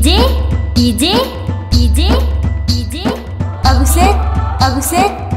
इजे इजे इजे इजे Abhishek Abhishek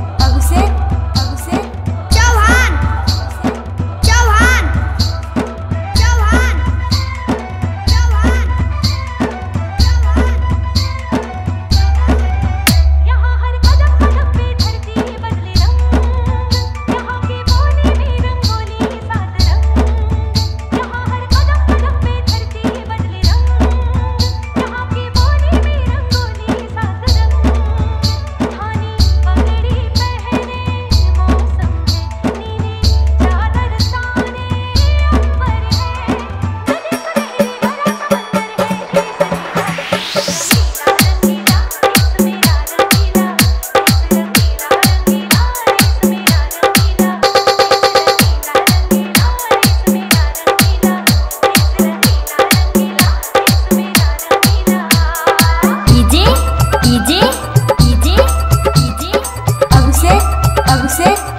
a você?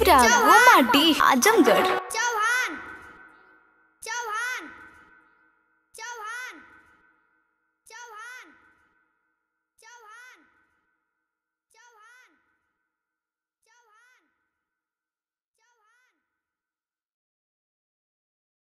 Shivram गोमाटी Azamgarh